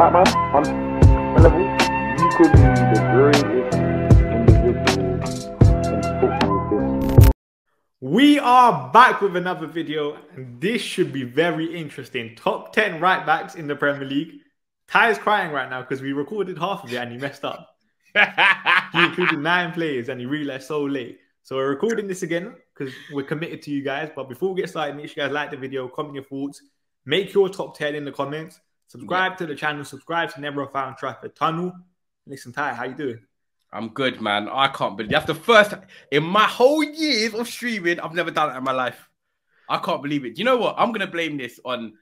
Batman, on my level, you could be the greatest individual in football history. We are back with another video, and this should be very interesting. Top 10 right backs in the Premier League. Ty is crying right now because we recorded half of it and he messed up. he included nine players and he realized so late. So we're recording this again because we're committed to you guys. But before we get started, make sure you guys like the video, comment your thoughts, make your top 10 in the comments, subscribe yeah. to the channel, subscribe to Never A Foul Trafford Tunnel. Listen, Ty, how you doing? I'm good, man. I can't believe that's the first in my whole years of streaming. I've never done it in my life. I can't believe it. You know what? I'm gonna blame this on.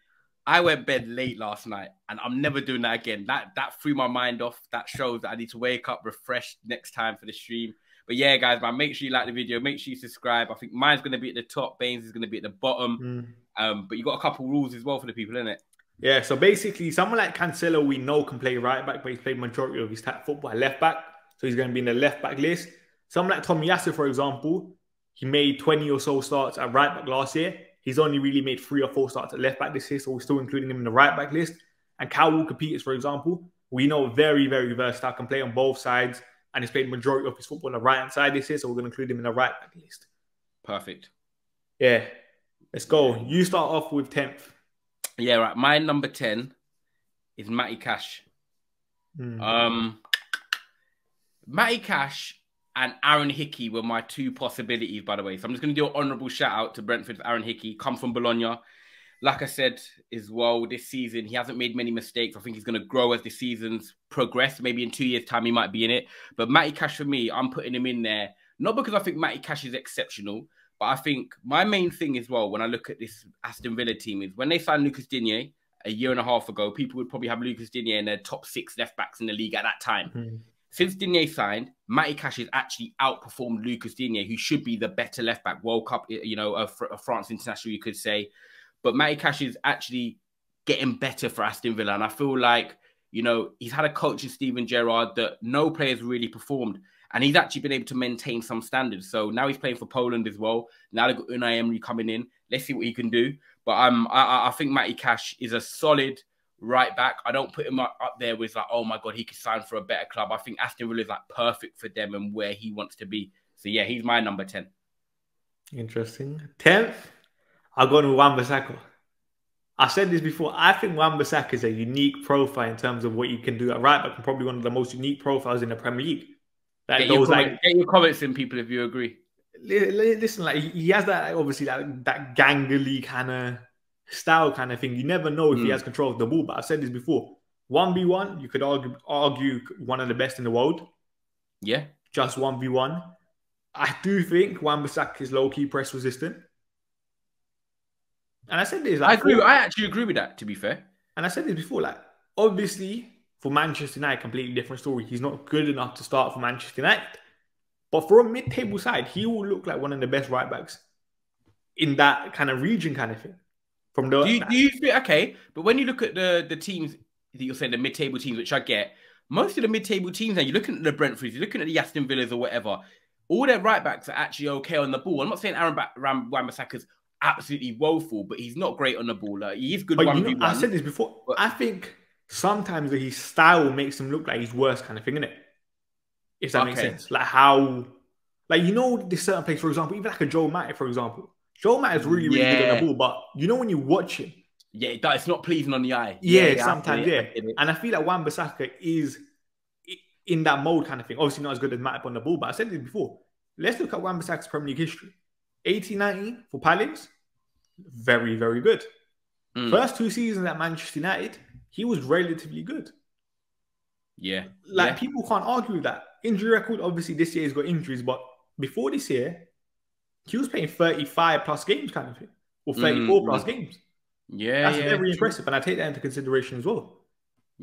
I went bed late last night, and I'm never doing that again. That that threw my mind off. That shows that I need to wake up refreshed next time for the stream. But yeah, guys, man, make sure you like the video. Make sure you subscribe. I think mine's gonna be at the top. Bains is gonna be at the bottom. Mm. Um, but you got a couple rules as well for the people, in it. Yeah. So basically, someone like Cancelo, we know can play right back, but he's played majority of his football left back so he's going to be in the left back list. Someone like Tomiyasu, for example, he made 20 or so starts at right back last year. He's only really made three or four starts at left back this year, so we're still including him in the right back list. And Kyle Walker Peters, for example, we know very, very versatile, can play on both sides, and he's played majority of his football on the right hand side this year, so we're going to include him in the right back list. Perfect. Yeah. Let's go. You start off with 10th. Yeah, right. My number 10 is Matty Cash. Mm. Um, Matty Cash and Aaron Hickey were my two possibilities, by the way. So I'm just going to do an honourable shout out to Brentford's Aaron Hickey, come from Bologna. Like I said as well, this season, he hasn't made many mistakes. I think he's going to grow as the seasons progress. Maybe in two years' time, he might be in it. But Matty Cash, for me, I'm putting him in there, not because I think Matty Cash is exceptional, but I think my main thing as well, when I look at this Aston Villa team, is when they signed Lucas Digne a year and a half ago, people would probably have Lucas Digne in their top six left backs in the league at that time. Mm-hmm. Since Digne signed, Matty Cash has actually outperformed Lucas Digne, who should be the better left back, World Cup, you know, a, a France international, you could say. But Matty Cash is actually getting better for Aston Villa. And I feel like, you know, he's had a coach in Steven Gerrard that no players really performed. And he's actually been able to maintain some standards. So now he's playing for Poland as well. Now they've got Unai Emery coming in. Let's see what he can do. But um, I, I think Matty Cash is a solid right back. I don't put him up, there with like, oh my god, he could sign for a better club. I think Aston Villa is like perfect for them and where he wants to be. So yeah, he's my number ten. Interesting. Tenth, I've gone with Wan-Bissaka. I said this before. I think Wan-Bissaka is a unique profile in terms of what you can do at right back, and probably one of the most unique profiles in the Premier League. Like get, your comment, like, get your comments in, people, if you agree. Listen, like he has that obviously like that gangly kind of style kind of thing. You never know if mm. he hmm. has control of the ball. But I've said this before. 1v1, you could argue, argue one of the best in the world. Yeah. Just 1v1. I do think Wan-Bissaka is low-key press resistant. And I said this. Like, I agree. I actually agree with that, to be fair. And I said this before. Like, obviously, for Manchester United, completely different story. He's not good enough to start for Manchester United. But for a mid-table side, he will look like one of the best right backs in that kind of region, kind of thing. From the do you, do you feel okay? But when you look at the the teams that you're saying the mid table teams, which I get, most of the mid table teams now you're looking at the Brentfords, you're looking at the Aston Villas or whatever. All their right backs are actually okay on the ball. I'm not saying Aaron ba- Ram- Wan-Bissaka's absolutely woeful, but he's not great on the ball. Like, he's good. But you know, I said this before. I think sometimes his style makes him look like he's worse kind of thing, isn't it? If that okay. makes sense. Like how, like you know, this certain place, for example, even like a Joe Matip, for example. Joe Matt is really, really yeah. good on the ball, but you know when you watch him, yeah, it's not pleasing on the eye. Yeah, yeah sometimes, yeah. And I feel like Wan-Bissaka is in that mode kind of thing. Obviously, not as good as Matip on the ball, but I said this before. Let's look at Wan-Bissaka's Premier League history. 18-19 for Palace, very, very good. Mm. First two seasons at Manchester United, he was relatively good. Yeah. Like yeah. people can't argue with that. Injury record, obviously, this year he's got injuries, but before this year, he was playing 35 plus games kind of thing, or 34 mm. plus games. Yeah, that's yeah, very impressive, and I take that into consideration as well.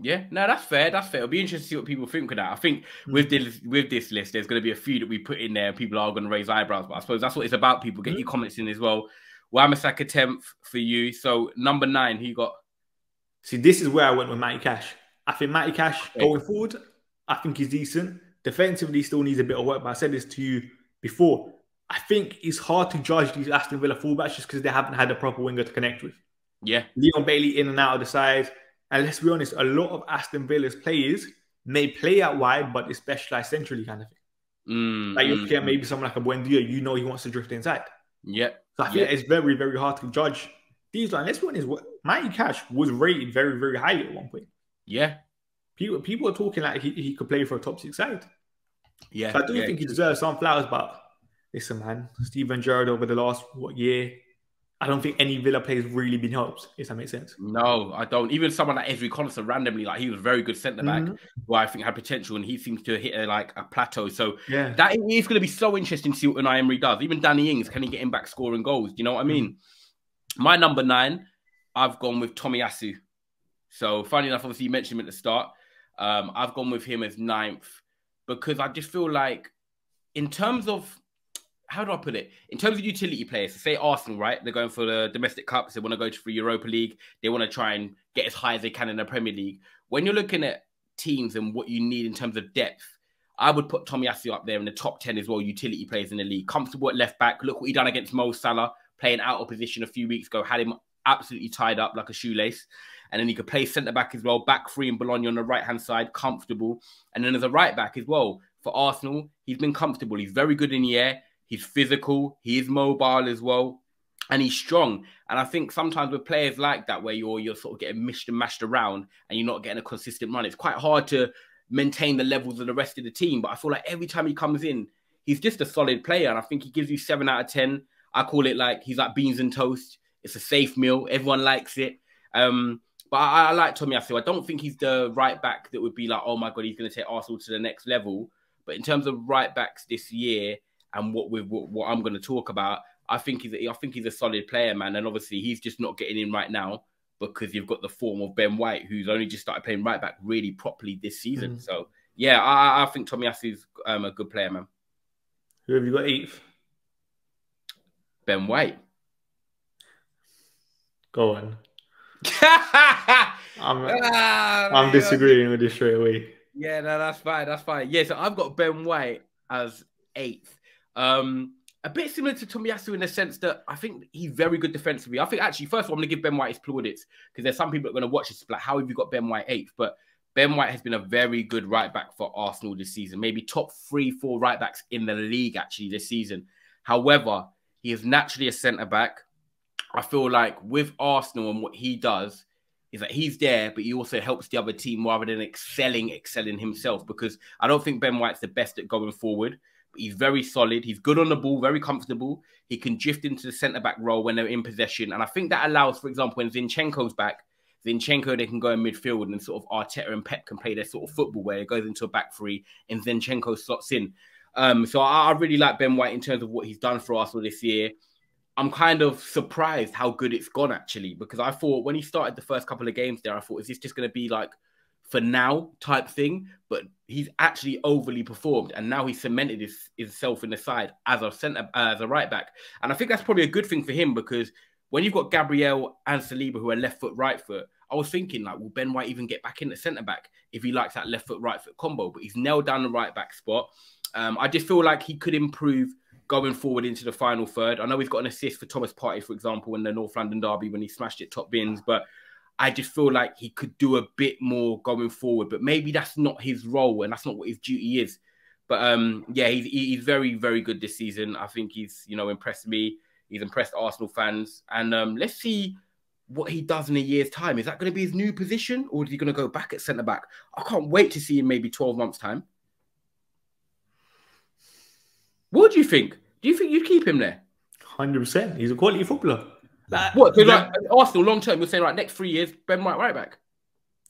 Yeah, no, that's fair. That's fair. It'll be interesting to see what people think of that. I think mm. with this with this list, there's going to be a few that we put in there. People are going to raise eyebrows, but I suppose that's what it's about. People get mm. your comments in as well. Wan-Bissaka tenth for you. So number nine, who you got? See, this is where I went with Matty Cash. I think Matty Cash okay. going forward, I think he's decent. Defensively, still needs a bit of work. But I said this to you before. I think it's hard to judge these Aston Villa fullbacks just because they haven't had a proper winger to connect with. Yeah. Leon Bailey in and out of the side. And let's be honest, a lot of Aston Villa's players may play out wide, but they specialize centrally, kind of thing. Mm, Like you mm, at mm. maybe someone like a Buendia, you know he wants to drift inside. Yeah. So I think Yeah. it's very, very hard to judge these. Like, let's be honest, what- Matty Cash was rated very, very highly at one point. Yeah. People, people are talking like he, he could play for a top six side. Yeah. So I do yeah. think he deserves some flowers, but listen, man, Steven Gerrard over the last what year, I don't think any Villa players really been helped. If that makes sense. No, I don't. Even someone like Ezri Konsa randomly, like he was a very good centre back Mhm. who I think had potential, and he seems to hit a, like a plateau. So Yeah, that is going to be so interesting to see what Unai Emery does. Even Danny Ings, can he get him back scoring goals? Do you know what I mean? My number nine, I've gone with Tomiyasu. So funny enough, obviously you mentioned him at the start. Um, I've gone with him as ninth because I just feel like, in terms of how do I put it? In terms of utility players, so say Arsenal, right? They're going for the domestic cups. They want to go to the Europa League. They want to try and get as high as they can in the Premier League. When you're looking at teams and what you need in terms of depth, I would put Tommy Tomiyasu up there in the top 10 as well, utility players in the league. Comfortable at left back. Look what he done against Mo Salah, playing out of position a few weeks ago, had him absolutely tied up like a shoelace. And then he could play centre back as well, back three in Bologna on the right hand side, comfortable. And then as a right back as well, for Arsenal, he's been comfortable. He's very good in the air. He's physical. He is mobile as well. And he's strong. And I think sometimes with players like that, where you're you're sort of getting mished and mashed around and you're not getting a consistent run, it's quite hard to maintain the levels of the rest of the team. But I feel like every time he comes in, he's just a solid player. And I think he gives you seven out of 10. I call it like he's like beans and toast. It's a safe meal. Everyone likes it. Um, but I, I like Tomiyasu. I don't think he's the right back that would be like, oh my God, he's going to take Arsenal to the next level. But in terms of right backs this year and what we what, what I'm going to talk about, I think he's a, I think he's a solid player, man. And obviously he's just not getting in right now because you've got the form of Ben White, who's only just started playing right back really properly this season. Mm. So yeah, I, I- think Tomiyasu's um, a good player, man. who have you got eighth? Ben White. Go on. I'm, Ah, I'm man. disagreeing with you straight away. Yeah, no, that's fine. That's fine. Yeah, so I've got Ben White as eighth. Um, a bit similar to Tomiyasu in the sense that I think he's very good defensively. I think actually, first of all, I'm going to give Ben White his plaudits because there's some people that are going to watch this like, how have you got Ben White eighth? But Ben White has been a very good right back for Arsenal this season, maybe top three, four right backs in the league actually this season. However, he is naturally a centre back. I feel like with Arsenal and what he does, is that he's there, but he also helps the other team rather than excelling, excelling himself. Because I don't think Ben White's the best at going forward. But he's very solid. He's good on the ball, very comfortable. He can drift into the centre back role when they're in possession, and I think that allows, for example, when Zinchenko's back, Zinchenko they can go in midfield and sort of Arteta and Pep can play their sort of football where it goes into a back three and Zinchenko slots in. Um, so I, I really like Ben White in terms of what he's done for Arsenal this year. I'm kind of surprised how good it's gone actually, because I thought when he started the first couple of games there, I thought, is this just going to be like for now type thing? But he's actually overly performed, and now he's cemented his, himself in the side as a center, uh, as a right back, and I think that's probably a good thing for him because when you've got Gabriel and Saliba who are left foot, right foot, I was thinking like, will Ben White even get back in the centre back if he likes that left foot, right foot combo? But he's nailed down the right back spot. Um, I just feel like he could improve going forward into the final third. I know he's got an assist for Thomas Partey, for example, in the North London derby when he smashed it top bins, but I just feel like he could do a bit more going forward. But maybe that's not his role and that's not what his duty is. But um, yeah, he's, he's very, very good this season. I think he's you know impressed me. He's impressed Arsenal fans, and um, let's see what he does in a year's time. Is that going to be his new position, or is he going to go back at centre back? I can't wait to see him maybe twelve months time. What do you think? Do you think you'd keep him there? Hundred percent. He's a quality footballer. Like, What? So the- like Arsenal long term, you're saying right next three years, Ben White right back.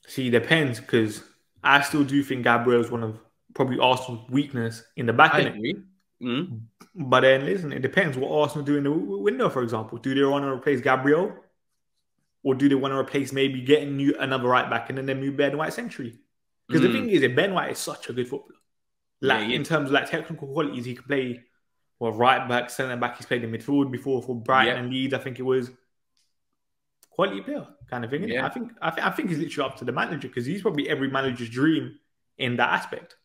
See, depends because I still do think Gabriel is one of probably Arsenal's weakness in the back I end. agree. Mm. But then, listen, it depends what Arsenal do in the w- window. For example, do they want to replace Gabriel, or do they want to replace maybe getting new another right back and then they move Ben White century? Because the Mm. thing is, that Ben White is such a good footballer. Like Yeah, in terms of like technical qualities, he can play well right back, centre back. He's played in midfield before for Brighton and Leeds. I think it was quality player kind of thing. Yeah. I think I, th- I think he's literally up to the manager because he's probably every manager's dream in that aspect.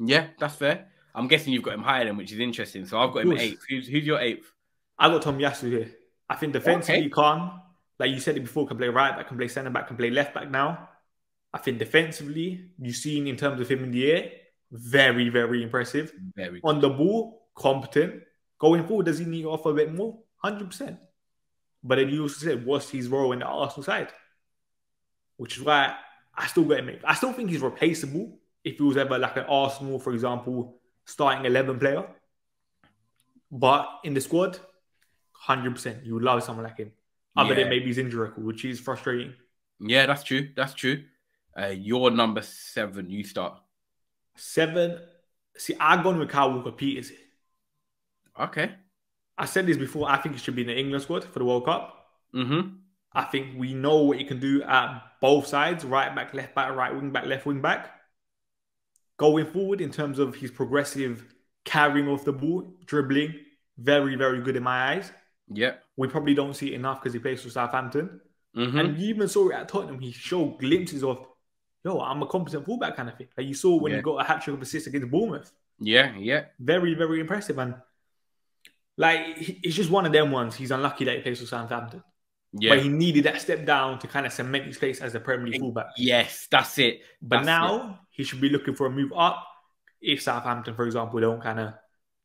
Yeah, that's fair. I'm guessing you've got him higher than, which is interesting. So I've got him eighth. Who's, who's your eighth? I got Tomiyasu here. I think defensively Okay. calm. Like you said it before, can play right back, can play centre back, can play left back now. I think defensively, you've seen in terms of him in the air, very, very impressive. Very On the ball, competent. Going forward, does he need to offer a bit more? 100%. But then you also said, what's his role in the Arsenal side? Which is why I still got him. I still think he's replaceable if he was ever like an Arsenal, for example, starting 11 player. But in the squad, 100%. You would love someone like him. Other Yeah. than maybe his injury record, which is frustrating. Yeah, that's true. That's true. Uh, you're number seven. You start. Seven. See, I've gone with Kyle Walker Peters. Okay. I said this before. I think he should be in the England squad for the World Cup. Mm-hmm. I think we know what he can do at both sides right back, left back, right wing back, left wing back. Going forward, in terms of his progressive carrying off the ball, dribbling, very, very good in my eyes. Yeah. We probably don't see it enough because he plays for Southampton. Mm-hmm. And you even saw it at Tottenham. He showed glimpses of, yo, I'm a competent fullback kind of thing. Like you saw when Yeah. he got a hat trick of assists against Bournemouth. Yeah. Yeah. Very, very impressive. And like, he- it's just one of them ones. He's unlucky that he plays for Southampton. Yeah. But he needed that step down to kind of cement his place as a Premier League fullback. Yes, that's it. But That's now he should be looking for a move up if Southampton, for example, don't kind of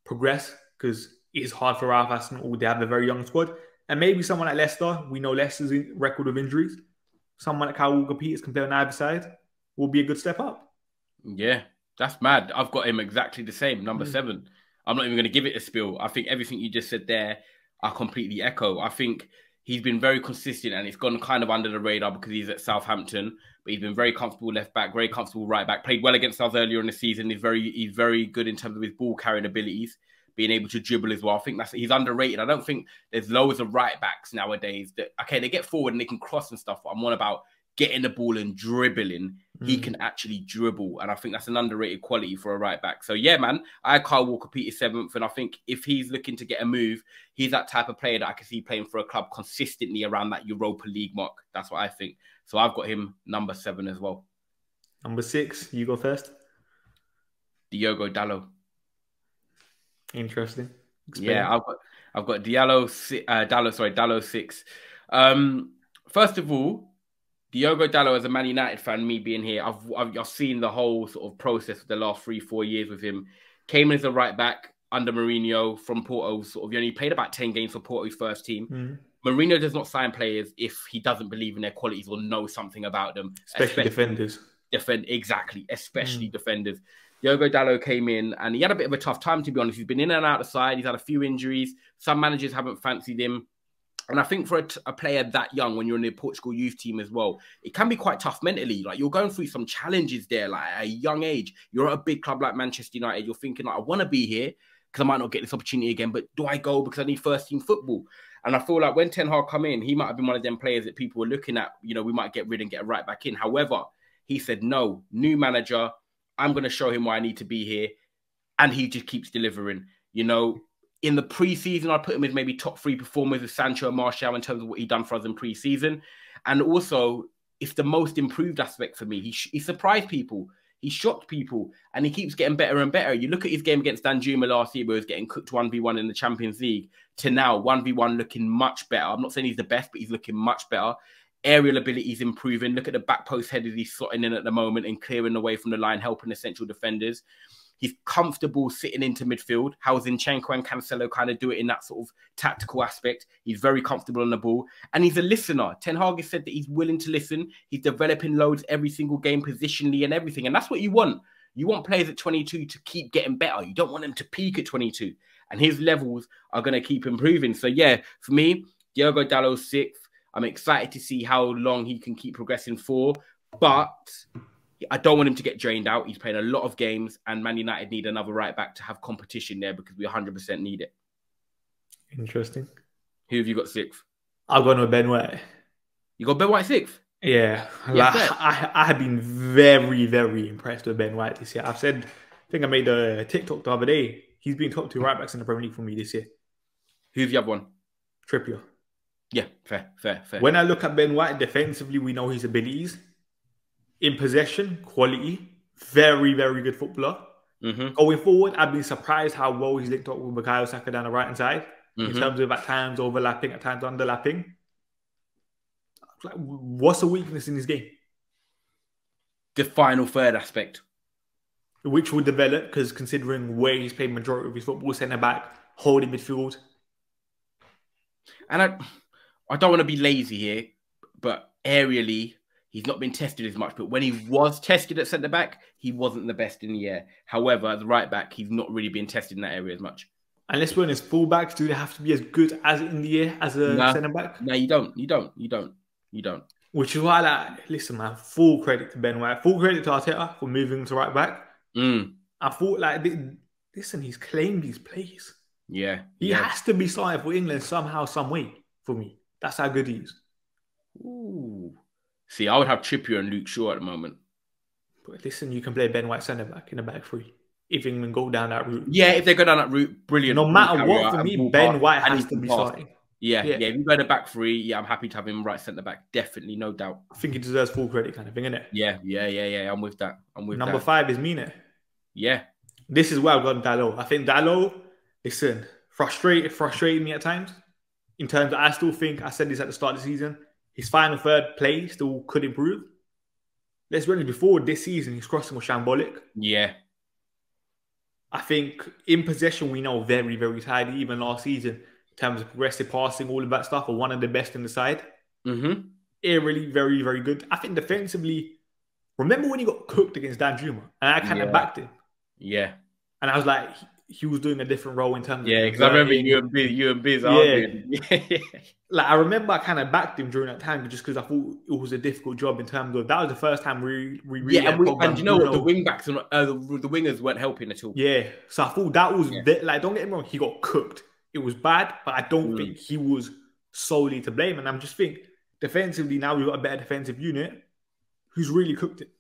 progress because it's hard for Ralph Hasenhüttl. They have a very young squad. And maybe someone like Leicester, we know Leicester's record of injuries. Someone like Kyle Walker Peters can play on either side will be a good step up. Yeah, that's mad. I've got him exactly the same, number Mm. seven. I'm not even going to give it a spill. I think everything you just said there, I completely echo. I think he's been very consistent and it's gone kind of under the radar because he's at Southampton, but he's been very comfortable left back, very comfortable right back. Played well against us earlier in the season. He's very he's very good in terms of his ball carrying abilities, being able to dribble as well. I think that's he's underrated. I don't think there's loads of right backs nowadays that okay they get forward and they can cross and stuff. But I'm on about getting the ball and dribbling he Mm. can actually dribble, and I think that's an underrated quality for a right back. So yeah, man, I Kyle Walker Peters seventh, and I think if he's looking to get a move, he's that type of player that I can see playing for a club consistently around that Europa League mark. That's what I think. So I've got him number seven as well, Number six, you go first. Diogo Dalot. Interesting. Explain. Yeah, I've got I've got Diallo, uh, Dalot, sorry, Dalot six. Um, first of all, Diogo Dalot, as a Man United fan, me being here, I've, I've I've seen the whole sort of process of the last three four years with him. Came in as a right back under Mourinho from Porto. Sort of, he only played about ten games for Porto's first team. Mm. Mourinho does not sign players if he doesn't believe in their qualities or know something about them, Especially defenders. defend exactly, especially defenders. Diogo Dalot came in and he had a bit of a tough time to be honest. He's been in and out of the side. He's had a few injuries. Some managers haven't fancied him. And I think for a, player that young, when you're in the Portugal youth team as well, it can be quite tough mentally. Like you're going through some challenges there, like at a young age. You're at a big club like Manchester United. You're thinking like, I want to be here because I might not get this opportunity again. But do I go because I need first team football? And I feel like when Ten Hag come in, he might have been one of them players that people were looking at. You know, we might get rid and get right back in. However, he said no, new manager. I'm going to show him why I need to be here, and he just keeps delivering. You know, in the preseason, I put him as maybe top three performers with Sancho and Martial in terms of what he done for us in preseason, and also it's the most improved aspect for me. He he surprised people. He shocked people, and he keeps getting better and better. You look at his game against Danjuma last year, where he was getting cooked one v one in the Champions League, to now one v one looking much better. I'm not saying he's the best, but he's looking much better. Aerial ability is improving. Look at the back post headers he's slotting in at the moment and clearing away from the line, helping the central defenders. He's comfortable sitting into midfield. How Zinchenko and Cancelo kind of do it in that sort of tactical aspect. He's very comfortable on the ball. And he's a listener. Ten Hag has said that he's willing to listen. He's developing loads every single game, positionally and everything. And that's what you want. You want players at 22 to keep getting better. You don't want them to peak at 22. And his levels are going to keep improving. So, yeah, for me, Diogo Dalot sixth. I'm excited to see how long he can keep progressing for. But I don't want him to get drained out. He's playing a lot of games, and Man United need another right back to have competition there because we 100% need it. Interesting. Who have you got sixth? I've gone with Ben White. You got Ben White sixth? Yeah, like. I, I have been very, very impressed with Ben White this year. I've said, I think I made a TikTok the other day. He's been top two right backs in the Premier League for me this year. Who's the other one? Trippier. Yeah, fair, fair, fair. When I look at Ben White defensively, we know his abilities. In possession, quality, very, very good footballer. mm-hmm, Going forward, I've been surprised how well he's linked up with Bukayo Saka down the right hand side in mm-hmm. terms of at times overlapping, at times underlapping. Like, what's the weakness in his game? the final third aspect. which will develop because considering where he's played majority of his football, centre back, holding midfield. And I, I don't want to be lazy here, but aerially, he's not been tested as much. But when he was tested at centre back, he wasn't the best in the air. However, as right back, he's not really been tested in that area as much. And let's be honest, fullbacks do they have to be as good as in the air as a Nah. centre back? No, you don't. You don't. You don't. You don't. Which is why, like, listen, man, full credit to Ben White, full credit to Arteta for moving to right back. Mm, I thought, like, listen, he's claimed these plays. yeah. He yeah. has to be signed for England somehow, some way for me. That's how good he is. Ooh. See, I would have Trippier and Luke Shaw at the moment. But listen, you can play Ben White centre back in the back three if England go down that route. Yeah, if they go down that route, brilliant. No matter what, for me, Ben. White has to be starting. Yeah, Yeah. yeah, If you go to back three, yeah, I'm happy to have him right centre back. Definitely, no doubt. I think he deserves full credit, kind of thing, innit? Yeah, yeah, yeah, yeah. I'm with that. I'm with Number that. five is Mina. Yeah, This is where I've got Dalot. I think Dalot, listen, frustrated, frustrated me at times. In terms of, I still think, I said this at the start of the season, his final third play still could improve. Let's be honest, before this season, his crossing was shambolic. yeah, I think in possession, we know very, very tidy. Even last season, in terms of progressive passing, all of that stuff, are one of the best in the side. mm-hmm. Aerially, very, very good. I think defensively, remember when he got cooked against Danjuma? And I kind of Yeah. backed him. yeah, And I was like, he, was doing a different role in terms yeah. Because I remember you and Biz, you and Biz Yeah. arguing. Yeah, like I remember I kind of backed him during that time just because I thought it was a difficult job in terms of that was the first time we we really yeah. And, we, and you know what? The wing backs and uh, the, the wingers weren't helping at all. yeah. So I thought that was Yeah. like don't get me wrong, he got cooked. It was bad, but I don't Mm. think he was solely to blame. And I'm just think defensively now we've got a better defensive unit who's really cooked it.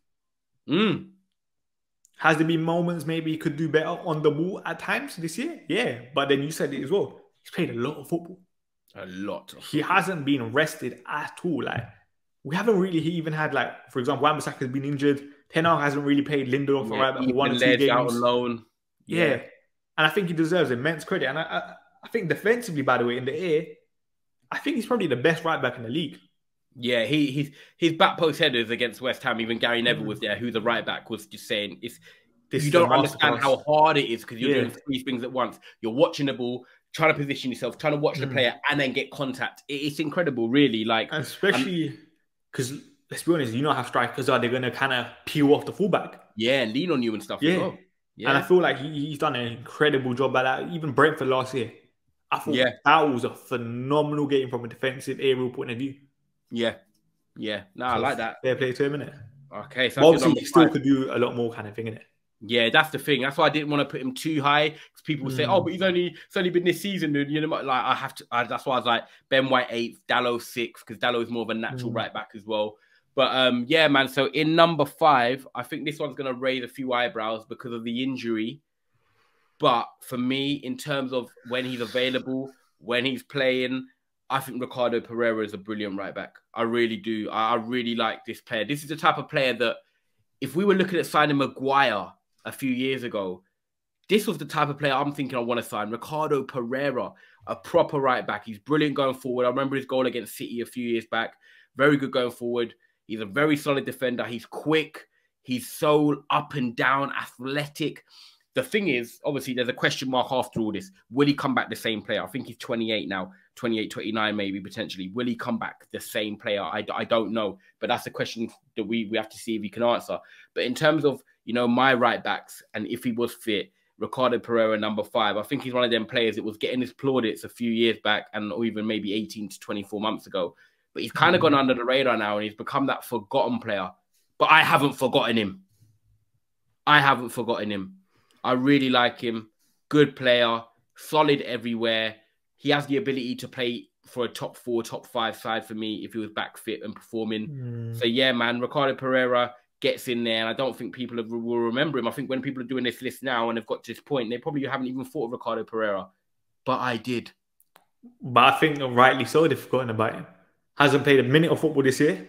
Mm. Has there been moments maybe he could do better on the ball at times this year? Yeah, but then you said it as well. He's played a lot of football. A lot. Of he hasn't been rested at all. Like we haven't really he even had like, for example, Wan-Bissaka has been injured. Ten Hag hasn't really played Lindelof for yeah, right back one or two games. out on loan. yeah. and I think he deserves immense credit. And I, I, I think defensively, by the way, in the air, I think he's probably the best right back in the league. Yeah, he he's his back post headers against West Ham. Even Gary Neville Mm. was there, who the right back was just saying it's This you don't understand how hard it is because you're Yeah. doing three things at once. You're watching the ball, trying to position yourself, trying to watch the Mm. player, and then get contact. It- it's incredible, really. Like, And especially because let's be honest, you know how strikers are. They're going to kind of peel off the fullback. yeah, lean on you and stuff Yeah. as well. Yeah, And I feel like he, he's done an incredible job at that. Even Brentford last year, I thought Yeah. that was a phenomenal game from a defensive aerial point of view. Yeah, yeah. No, I like that. Fair play to him, innit? Okay, so obviously, he still five. could do a lot more kind of thing, innit? Yeah, that's the thing. That's why I didn't want to put him too high because people will say, Mm. "Oh, but he's only it's only been this season." And you know, like I have to. I, that's why I was like Ben White eighth, Dalot sixth, because Dalot is more of a natural Mm. right back as well. But um, yeah, man. So in number five, I think this one's gonna raise a few eyebrows because of the injury. But for me, in terms of when he's available, when he's playing, I think Ricardo Pereira is a brilliant right back. I really do. I, I really like this player. This is the type of player that, if we were looking at signing Maguire a few years ago, this was the type of player I'm thinking I want to sign. Ricardo Pereira, a proper right back. He's brilliant going forward. I remember his goal against City a few years back. Very good going forward. He's a very solid defender. He's quick. He's so up and down, athletic. The thing is, obviously, there's a question mark after all this. Will he come back the same player? I think he's 28 now, 28, 29, maybe potentially. Will he come back the same player? I, I don't know. But that's a question that we, we have to see if he can answer. But in terms of, you know, my right backs and if he was fit, Ricardo Pereira, number five, I think he's one of them players that was getting his plaudits a few years back and or even maybe 18 to 24 months ago. But he's kind of mm-hmm. gone under the radar now and he's become that forgotten player. But I haven't forgotten him. I haven't forgotten him. I really like him. Good player, solid everywhere. He has the ability to play for a top four, top five side for me if he was back fit and performing. Hmm. So yeah, man, Ricardo Pereira gets in there, and I don't think people have, will remember him. I think when people are doing this list now and they've got to this point, they probably haven't even thought of Ricardo Pereira, but I did. But I think rightly so, they've forgotten about him. Hasn't played a minute of football this year.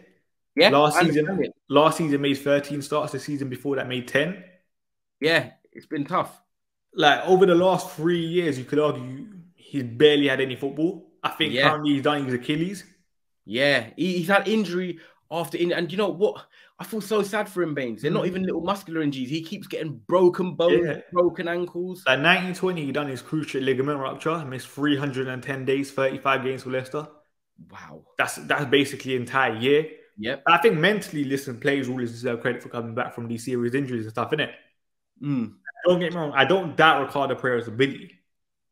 Yeah, last season, it. last season made 13 starts. The season before that made 10. Yeah, it's been tough. Like over the last three years, you could argue he's barely had any football. I think Yeah. currently he's done his Achilles. Yeah, he, he's had injury after in and you know what? I feel so sad for him, Bains. They're not Mhm. even little muscular injuries. He keeps getting broken bones, Yeah. broken ankles. Like 1920, he done his cruciate ligament rupture, missed 310 days, 35 games for Leicester. Wow. That's that's basically entire year. Yep. I think mentally, listen, players always deserve credit for coming back from these serious injuries and stuff, innit? Mm. Don't get me wrong, I don't doubt Ricardo Pereira's ability.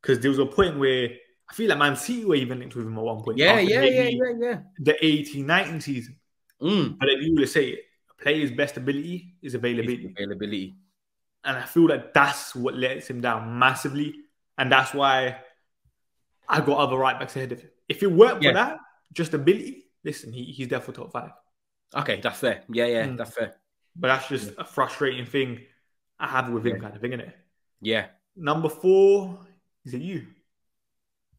Because there was a point where I feel like Man City were even linked with him at one point. Yeah, yeah, yeah, yeah, yeah. The 18 19 season. Mm. But then you would say it. A player's best ability is availability. Availability. And I feel like that's what lets him down massively. And that's why I got other right backs ahead of him. If it weren't Yeah. for that, just ability, listen, he, he's there for top five. Okay, that's fair. Yeah, yeah, Mm. that's fair. But that's just a frustrating thing I have with him, Yeah. kind of thing, innit? Yeah, Number four, is it you?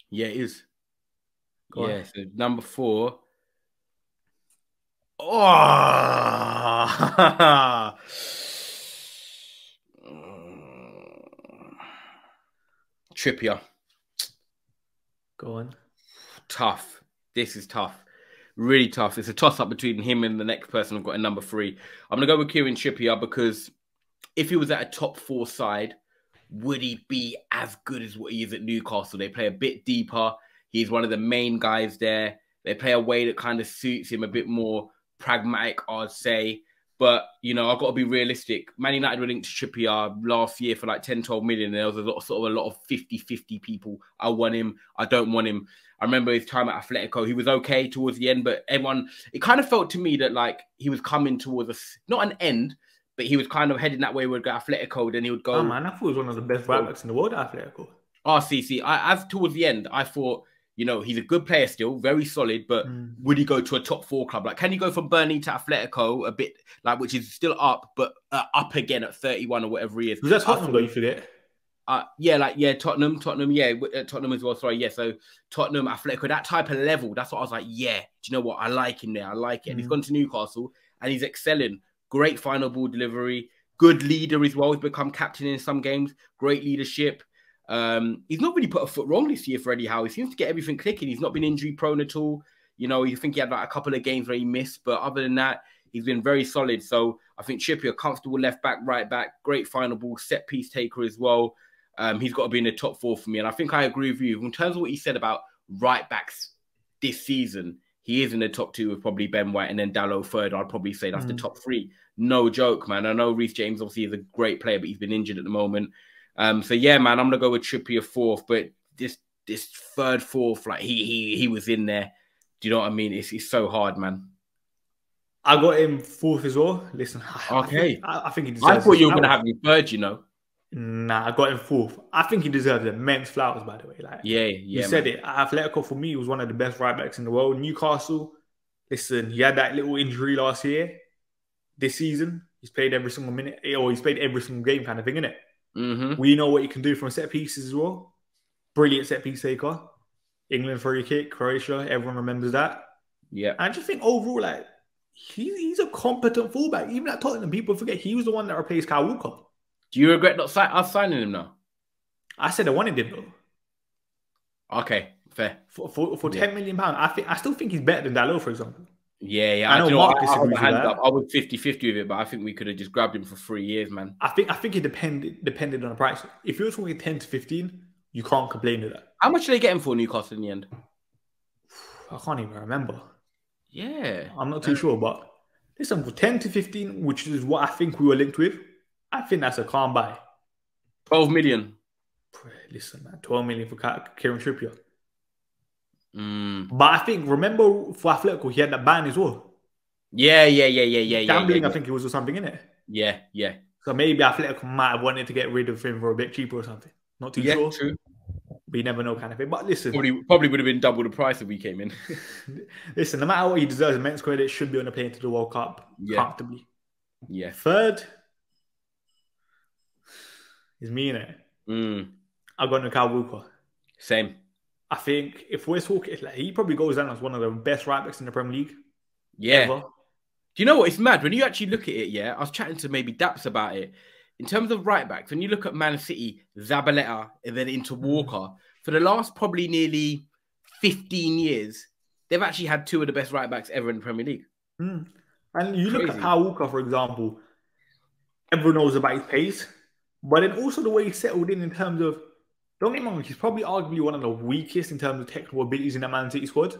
yeah, it is. Go on. yeah, so number four. Oh, Trippier. Go on. tough. This is tough. Really tough. It's a toss up between him and the next person I've got in number three. I'm going to go with Kieran Trippier because if he was at a top four side, would he be as good as what he is at Newcastle? They play a bit deeper. He's one of the main guys there. They play a way that kind of suits him a bit more pragmatic, I'd say. But, you know, I've got to be realistic. Man United were linked to Trippier last year for like 10, 12 million. There was a lot, sort of a lot of 50 50 people. I want him. I don't want him. I remember his time at Atletico. He was okay towards the end, but everyone, it kind of felt to me that like he was coming towards a, not an end, but he was kind of heading that way. Would go Atletico, then he would go Oh, man, I thought he was one of the best right backs in the world at Atletico. RCC. I, as towards the end, I thought, you know, he's a good player still, very solid, but Mm. would he go to a top four club? Like, can he go from Burnley to Atletico a bit, like, which is still up, but uh, up again at 31 or whatever he is? Was that Tottenham, though, you forget? uh, yeah, like yeah, Tottenham, Tottenham, yeah, uh, Tottenham as well. Sorry, yeah. So Tottenham, Atletico, that type of level. That's what I was like. Yeah, do you know what? I like him there. I like it. And he's Mhm. gone to Newcastle and he's excelling. Great final ball delivery. Good leader as well. He's become captain in some games. Great leadership. Um, he's not really put a foot wrong this year for Eddie Howe. He seems to get everything clicking. He's not been injury prone at all. You know, you think he had like a couple of games where he missed, but other than that, he's been very solid. So I think Trippier, comfortable left back, right back, great final ball, set piece taker as well. Um, he's got to be in the top four for me. And I think I agree with you. In terms of what you said about right backs this season, he is in the top two with probably Ben White and then Dalot third. I'd probably say that's the Mm. top three. No joke, man. I know Reece James obviously is a great player, but he's been injured at the moment. Um, so yeah, man, I'm gonna go with Trippier fourth, but this this third, fourth, like he he he was in there. Do you know what I mean? It's, it's so hard, man. I got him fourth as well. Listen, I Okay. think, I, I think he deserves I thought you were gonna have flowers. me third, you know. Nah, I got him fourth. I think he deserves immense flowers, by the way. Like, Yeah, you said man. it. Atletico for me was one of the best right backs in the world. Newcastle, listen, he had that little injury last year. This season, he's played every single minute, or he's played every single game, kind of thing, innit? Mm-hmm. We know what he can do from set pieces as well. Brilliant set piece taker. England free kick, Croatia, everyone remembers that. Yeah. I just think overall, like, he, he's a competent fullback. Even at Tottenham, people forget he was the one that replaced Kyle Walker. Do you regret not si- us signing him now? I said I wanted him though. Okay, fair. For for, for Yeah. ten million pounds. I think I still think he's better than Dalot, for example. Yeah, yeah. I I, know know, Mark I, I, hold disagrees with hands that. up. I was 50-50 with it, but I think we could have just grabbed him for three years, man. I think I think it depended depended on the price. If you're talking ten to fifteen, you can't complain with that. How much did they get him for Newcastle in the end? I can't even remember. Yeah. I'm not too uh, sure, but listen, for ten to fifteen, which is what I think we were linked with, I think that's a calm buy. 12 million. Listen, man, twelve million for Kieran Trippier. Mm. But I think remember for Atletico, he had that ban as well. Yeah, yeah, yeah, yeah, yeah, yeah. Gambling, yeah, I think it was or something in it. yeah, yeah. So maybe Atletico might have wanted to get rid of him for a bit cheaper or something. Not too Yeah, sure. true. But you never know, kind of thing. But listen, Probably, probably would have been double the price if we came in. listen. No matter what he deserves, immense credit should be on the plane to the World Cup Yeah. comfortably. yeah. Third is me in it. Mm. I got Kyle Walker. Same. I think if we're talking, like, he probably goes down as one of the best right backs in the Premier League Yeah. ever. Do you know what? It's mad when you actually look at it. Yeah, I was chatting to maybe Daps about it. In terms of right backs, when you look at Man City, Zabaleta, and then into Mm. Walker, for the last probably nearly 15 years, they've actually had two of the best right backs ever in the Premier League. Mm. And you Crazy. look at Kyle Walker, for example. Everyone knows about his pace, but then also the way he settled in in terms of. Don't get me wrong, he's probably arguably one of the weakest in terms of technical abilities in that Man City squad.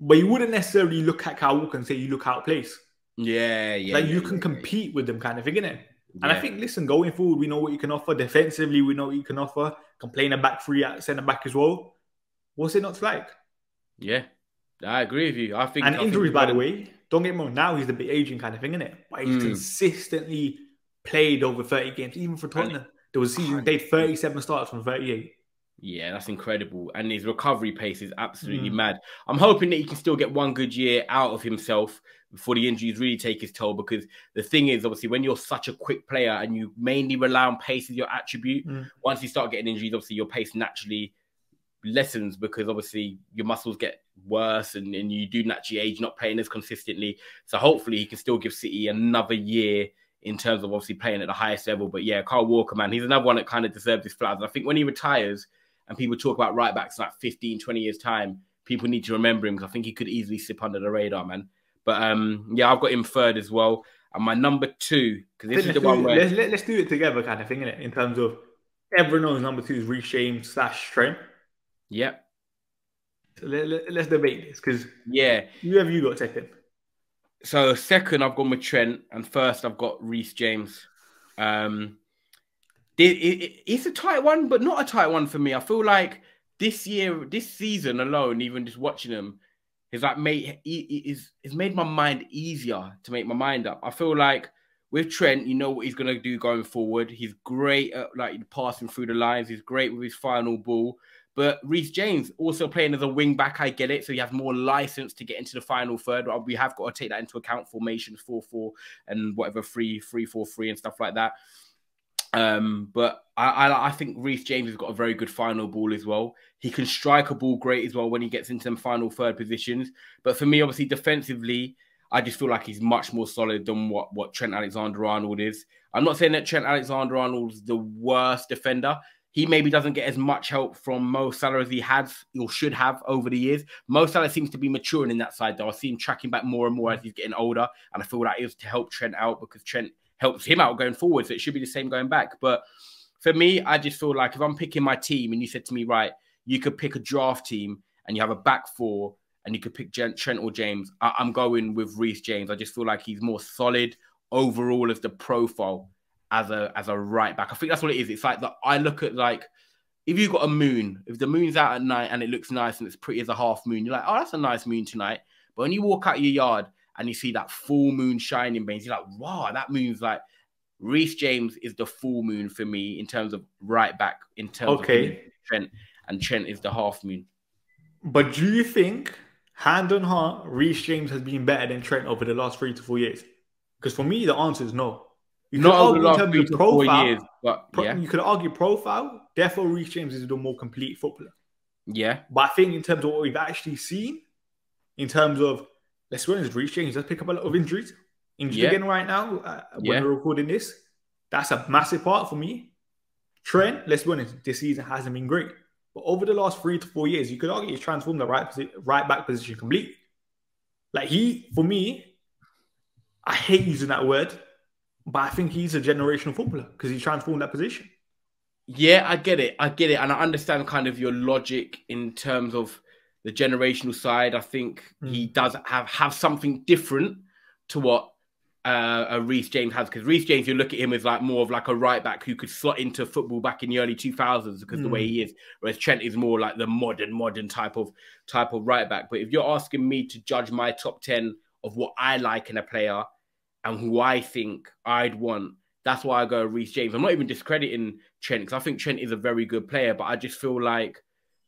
But you wouldn't necessarily look at Kyle Walker and say you look out of place. Yeah, yeah. Like yeah, you can yeah, compete with them, kind of thing, innit? And I think, listen, going forward, we know what you can offer. Defensively, we know what you can offer. A back three at centre back as well. What's it not like? Yeah, I agree with you. I think. And I injuries, think by the way, don't get me wrong. Now he's a bit aging kind of thing, isn't it? But he's mm. consistently played over thirty games, even for Tottenham. There was a season played thirty-seven starts from thirty-eight. Yeah, that's incredible. And his recovery pace is absolutely mm. mad. I'm hoping that he can still get one good year out of himself before the injuries really take his toll. Because the thing is, obviously, when you're such a quick player and you mainly rely on pace as your attribute, mm. once you start getting injuries, obviously your pace naturally lessens because obviously your muscles get worse and, and you do naturally age, not playing as consistently. So hopefully he can still give City another year in terms of obviously playing at the highest level. But yeah, Carl Walker, man, he's another one that kind of deserves his flowers. I think when he retires, and people talk about right backs in like 15, 20 years' time, people need to remember him because I think he could easily slip under the radar, man. But um, yeah, I've got him third as well. And my number two, because this is the one where let's, let, us do it together, kind of thing, it? In terms of everyone knows number two is Reece James slash Trent. Yep. So let, let, let's debate this because yeah, who have you got second? So second, I've gone with Trent, and first, I've got Reece James. Um, it's a tight one, but not a tight one for me. I feel like this year, this season alone, even just watching them, is like made is is made my mind easier to make my mind up. I feel like with Trent, you know what he's gonna do going forward. He's great at like passing through the lines. He's great with his final ball. But Reece James also playing as a wing back, I get it. So he has more license to get into the final third. We have got to take that into account. Formations 4 4 and whatever 3 3 4 and stuff like that. Um, but I, I, I think Reece James has got a very good final ball as well. He can strike a ball great as well when he gets into them final third positions. But for me, obviously, defensively, I just feel like he's much more solid than what, what Trent Alexander Arnold is. I'm not saying that Trent Alexander Arnold is the worst defender. He maybe doesn't get as much help from Mo Salah as he has or should have over the years. Mo Salah seems to be maturing in that side, though. I see him tracking back more and more as he's getting older. And I feel that is to help Trent out because Trent helps him out going forward. So it should be the same going back. But for me, I just feel like if I'm picking my team and you said to me, right, you could pick a draft team and you have a back four and you could pick Trent or James, I- am going with Reece James. I just feel like he's more solid overall as the profile as a as a right back. I think that's what it is. It's like that. I look at like if you've got a moon, if the moon's out at night and it looks nice and it's pretty as a half moon, you're like, oh, that's a nice moon tonight. But when you walk out your yard and you see that full moon shining, Bains, you're like, wow, that moon's like Reece James is the full moon for me in terms of right back, in terms okay. of Trent, and Trent is the half moon. But do you think, hand on heart, Reece James has been better than Trent over the last three to four years? Because for me, the answer is no. You Not over the last three to profile, four years, but yeah. you could argue profile. Therefore, Reece James is the more complete footballer. Yeah, but I think in terms of what we've actually seen, in terms of let's be honest, Reece James does pick up a lot of injuries. Injured yeah. again right now uh, when yeah. we're recording this. That's a massive part for me. Trent, let's be honest, this season hasn't been great. But over the last three to four years, you could argue he's transformed the right right back position completely. Like he, for me, I hate using that word, but I think he's a generational footballer because he transformed that position. Yeah, I get it. I get it. And I understand kind of your logic in terms of the generational side. I think mm. he does have have something different to what uh, a Reece James has because Reece James, you look at him as like more of like a right back who could slot into football back in the early 2000s because mm. the way he is, whereas Trent is more like the modern, modern type of type of right back. But if you're asking me to judge my top 10 of what I like in a player and who I think I'd want, that's why I go Reece James. I'm not even discrediting Trent because I think Trent is a very good player, but I just feel like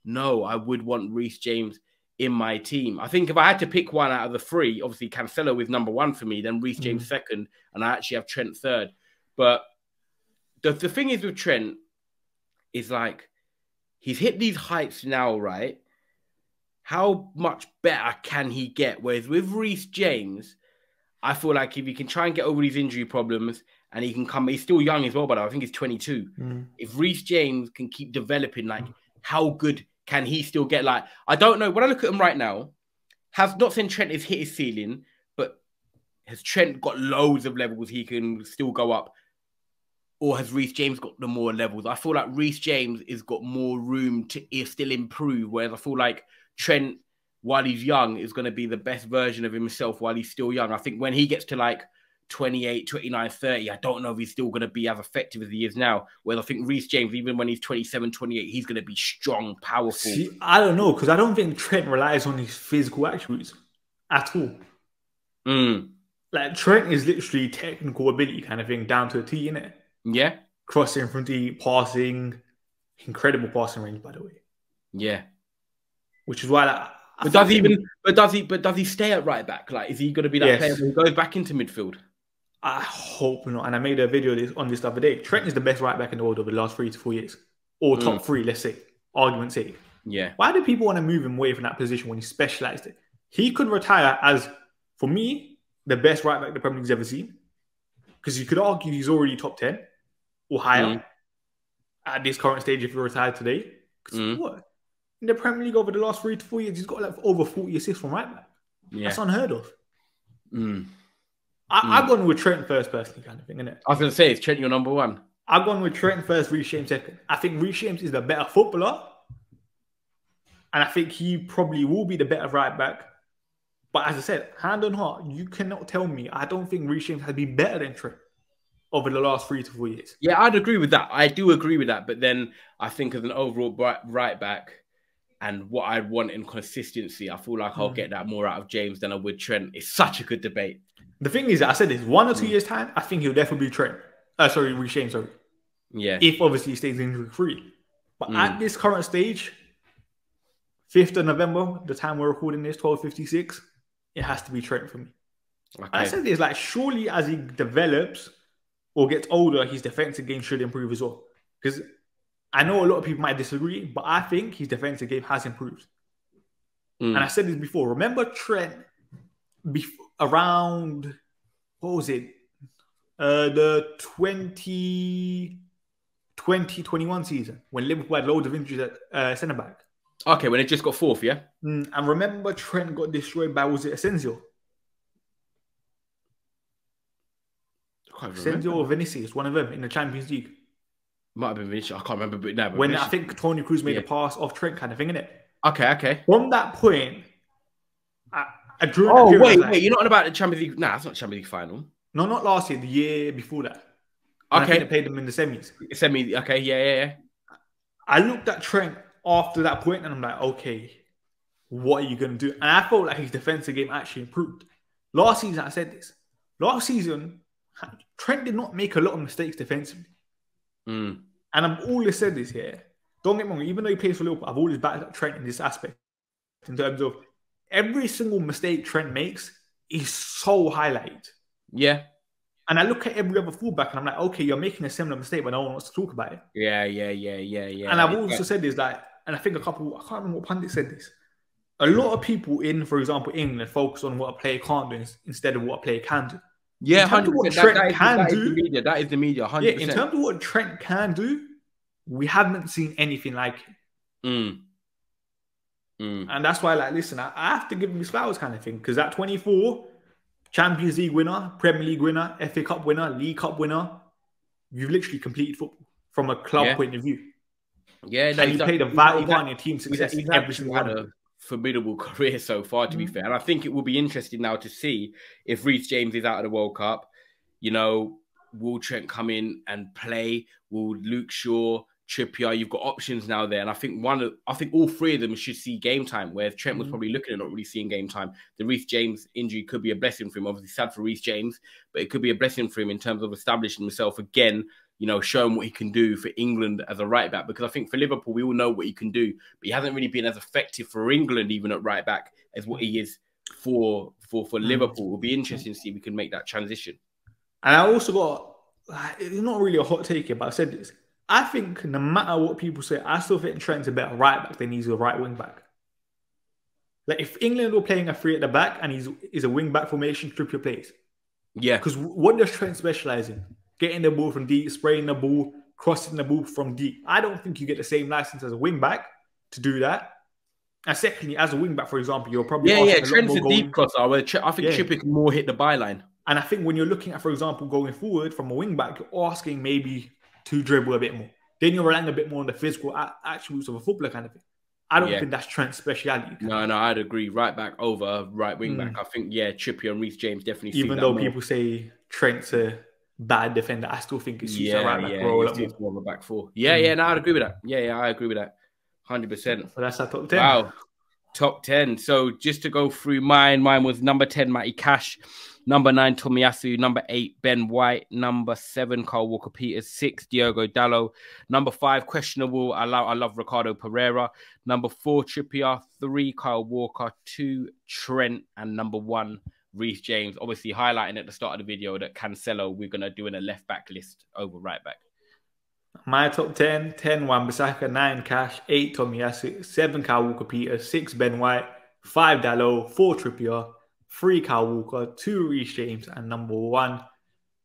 no, I would want Reece James in my team. I think if I had to pick one out of the three, obviously Cancelo is number one for me, then Reece James mm. second, and I actually have Trent third. But the, the thing is with Trent is like he's hit these heights now, right? How much better can he get? Whereas with Reece James, I feel like if he can try and get over these injury problems and he can come, he's still young as well, but I think he's 22. Mm. If Reece James can keep developing, like how good can he still get like? I don't know. When I look at him right now, have not saying Trent has hit his ceiling, but has Trent got loads of levels he can still go up? Or has Reece James got the more levels? I feel like Reece James has got more room to still improve, whereas I feel like Trent, while he's young, is going to be the best version of himself while he's still young. I think when he gets to like 28, 29, 30, I don't know if he's still going to be as effective as he is now. Whereas I think Reece James, even when he's 27, 28, he's going to be strong, powerful. See, I don't know, because I don't think Trent relies on his physical attributes at all. Mm. Like Trent is literally technical ability kind of thing down to a T, in it. Yeah. Crossing from the passing, incredible passing range, by the way. Yeah. Which is why like, But does he even but does he but does he stay at right back? Like is he gonna be that Yes. player who goes back into midfield? I hope not. And I made a video this, on this the other day. Trent is the best right back in the world over the last three to four years, or Mm. top three, let's say, argument's sake. Yeah. Why do people want to move him away from that position when he specialized it? He could retire as, for me, the best right back the Premier League's ever seen. Because you could argue he's already top 10 or higher Mm. at this current stage if he retired today. Mm. what? In the Premier League over the last three to four years, he's got like over 40 assists from right back. Yeah. That's unheard of. Mm. I, Mm. I've gone with Trent first, personally, kind of thing, innit? I was gonna say is Trent your number one? I've gone with Trent first, Reece James second. I think Reece James is the better footballer. And I think he probably will be the better right back. But as I said, hand on heart, you cannot tell me I don't think Reece James has been better than Trent over the last three to four years. Yeah, I'd agree with that. I do agree with that. But then I think as an overall right back and what I want in consistency, I feel like I'll Mm. get that more out of James than I would Trent. It's such a good debate. The thing is, I said this one or two Mm. years' time, I think he'll definitely be Trent. Uh, sorry, Reece James, sorry. Yeah. If obviously he stays injury free. But Mm. at this current stage, 5th of November, the time we're recording this, 1256, it has to be Trent for me. And I said this like surely as he develops or gets older, his defensive game should improve as well. Because I know a lot of people might disagree, but I think his defensive game has improved. Mm. And I said this before. Remember Trent around what was it? Uh, the 20, 2021 season when Liverpool had loads of injuries at uh, centre back. Okay, when it just got fourth, yeah? Mm, and remember Trent got destroyed by was it Asensio? Asensio or. Vinicius, one of them in the Champions League. Might have been Vinicius. I can't remember, but no. But when I think Toni Kroos made Yeah. a pass off Trent kind of thing, innit? Okay, okay. From that point, I, I during that Oh period, I was wait, like- wait. You're not on about the Champions League? Nah, it's not Champions League final. no, not last year, the year before that. And I think Okay, they played them in the semis. send me. Okay, yeah, yeah, yeah. I looked at Trent after that point and I'm like, okay, what are you going to do? And I felt like his defensive game actually improved. Last season, I said this. Last season, Trent did not make a lot of mistakes defensively. Mm. And I've always said this here. Don't get me wrong, even though he plays for Liverpool, I've always backed Trent in this aspect. In terms of every single mistake Trent makes is so highlighted. Yeah, And I look at every other fullback and I'm like, okay, you're making a similar mistake, but no one wants to talk about it. yeah, yeah, yeah, yeah, yeah. and I've also said this, like, and I think a couple, I can't remember what pundit said this. A lot of people in, for example, England focus on what a player can't do instead of what a player can do. Yeah, in terms hundred of what percent. Trent That, that, that is do- the media. That is the media. Yeah, in terms of what Trent can do, we haven't seen anything like it. Mm. Mm. And that's why, like, listen, I, I have to give him his flowers kind of thing. Because at 24, Champions League winner, Premier League winner, FA Cup winner, League Cup winner, you've literally completed football from a club Yeah. point of view. Yeah, no, and you played a vital part in your team's success he's every single one. Formidable career so far, to be Mhm. fair. And I think it will be interesting now to see if Reece James is out of the World Cup. You know, will Trent come in and play? Will Luke Shaw, Trippier? You've got options now there, and I think one of, I think all three of them should see game time. Whereas Trent was Mhm. probably looking at not really seeing game time. The Reece James injury could be a blessing for him. Obviously, sad for Reece James, but it could be a blessing for him in terms of establishing himself again you know, showing what he can do for England as a right back. Because I think for Liverpool, we all know what he can do, but he hasn't really been as effective for England, even at right back, as what he is for for for Mm. Liverpool. It'll be interesting to see if we can make that transition. And I also got, it's not really a hot take here, but I said this. I think no matter what people say, I still think Trent's a better right back than he's a right wing back. Like if England were playing a three at the back and he's is a wing back formation, Trippier plays. Yeah, Because what does Trent specialize in? Getting the ball from deep, spraying the ball, crossing the ball from deep. I don't think you get the same license as a wing back to do that. And secondly, as a wing back, for example, you're probably yeah, yeah. Trent's a deep crosser. Where I think Yeah. Trippier can more hit the byline. And I think when you're looking at, for example, going forward from a wing back, you're asking maybe to dribble a bit more. Then you're relying a bit more on the physical attributes of a footballer kind of thing. I don't yeah. think that's Trent's speciality. No, no, I'd agree. Right back over right wing back. Mm. I think yeah, Trippier and Reece James definitely. Even though people say Trent's a bad defender, I still think it's yeah, right back yeah, role. It's more of a back four. Yeah, mm. yeah, no, I'd agree with that. Yeah, yeah, I agree with that. Hundred percent. So that's our top ten. Wow, top ten. So just to go through mine, mine was number ten, Matty Cash. Number nine, Tomiyasu. Number eight, Ben White. Number seven, Kyle Walker Peters. Six, Diogo Dalot. Number five, questionable. I love, I love Ricardo Pereira. Number four, Trippier. Three, Kyle Walker. Two, Trent. And number one, Reece James. Obviously, highlighting at the start of the video that Cancelo, we're going to do in a left back list over right back. My top 10 10 Wan-Bissaka, 9 Cash, 8 Tomiyasu, 7 Kyle Walker Peters, 6 Ben White, 5 Dalot, 4 Trippier, three Kyle Walker, two Reece James, and number one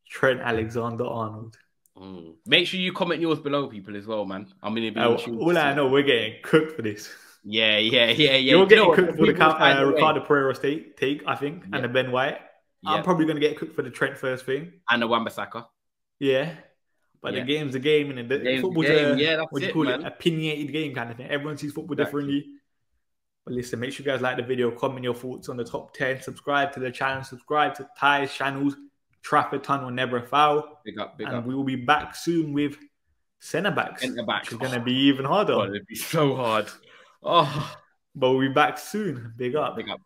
Trent Alexander Arnold. Mm. Make sure you comment yours below, people, as well, man. I'm gonna be uh, all I know. We're getting cooked for this. Yeah, yeah, yeah, yeah. You're getting you cooked for the uh, Ricardo Pereira state take, I think, yeah. and the Ben White. Yeah. I'm probably gonna get cooked for the Trent first thing and the Wan-Bissaka. Yeah. But yeah. the game's a game, and the game's football's game. a yeah, that's what do you call man. it? Opinionated game kind of thing. Everyone sees football exactly. differently. But listen, make sure you guys like the video, comment your thoughts on the top 10, subscribe to the channel, subscribe to Ty's channels, Trafford Tunnel Never Foul. Big up, big and up. we will be back soon with centre backs. Centre backs. Which is going to be even harder. Oh, it'll be so hard. Oh. But we'll be back soon. Big up. Big up.